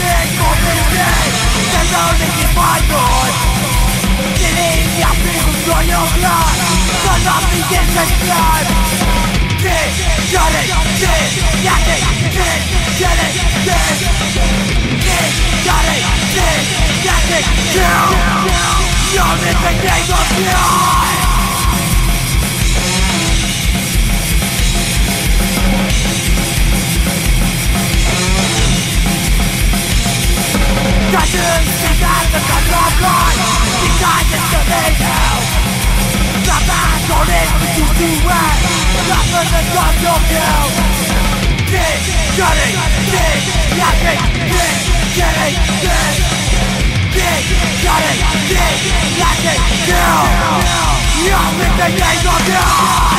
Take for this nothing nothing Kill, you're in the name of blood Judges think that the guns of Decide this to me now The man on it to do it Not for the God to kill Keep getting, keep yakking, keep getting, keep Keep getting, keep yakking, kill You're in the name of God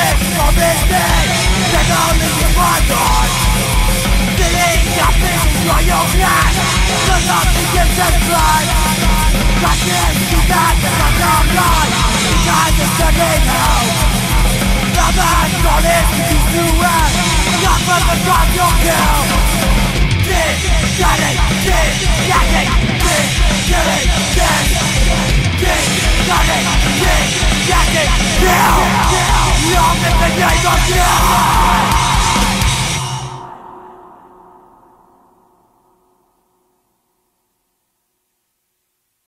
This There's only your plan The nothing gives us blood Touching to that there's no God Because it's The man on it to Not you'll kill Quem não criança?